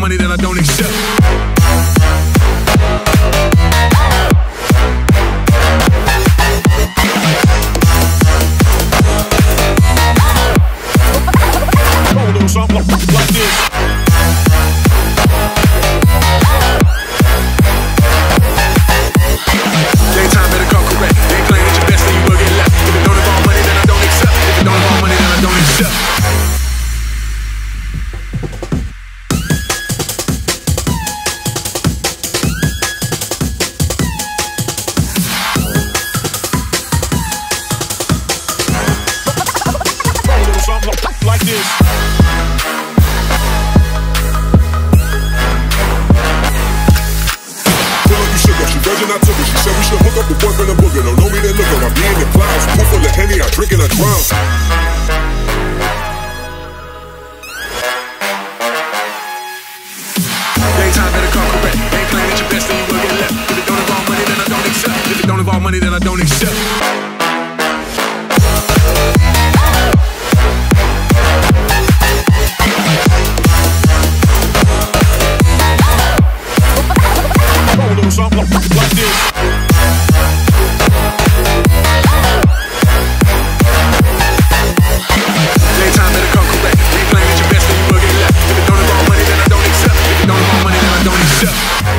money, then I don't that involve money, then I don't accept. If a little something like this. Like you she I took her. She said we should hook up the boyfriend and booger. Don't know me, then look her. I'm being the clouds. Pool full of Henny, I drink and I drown. Daytime better come correct. They claim that you're best, then you will get left. If it don't involve money, then I don't accept. If it don't involve money, then I don't accept. Peace.